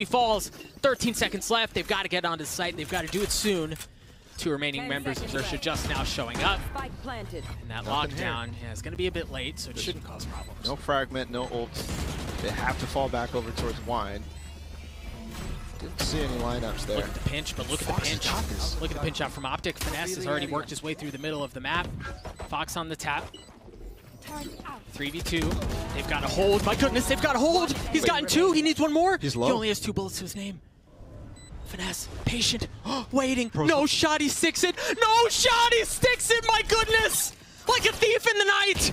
He falls. 13 seconds left. They've got to get onto the site. They've got to do it soon. Two remaining members of seconds just now showing up. Spike planted. And that Nothing lockdown yeah, is going to be a bit late, so it shouldn't cause problems. No fragment, no ult. They have to fall back over towards wine. Didn't see any lineups there. Look at the pinch, but look at the pinch. got. Look at the pinch out from Optic. Finesse has already worked his way through the middle of the map. Fox on the tap. 3v2. They've got a hold. My goodness, they've got a hold. He's Wait. gotten two. He needs one more. He's low. He only has two bullets to his name. Finesse, patient, waiting. No shot, he sticks it. No shot, he sticks it. My goodness, like a thief in the night.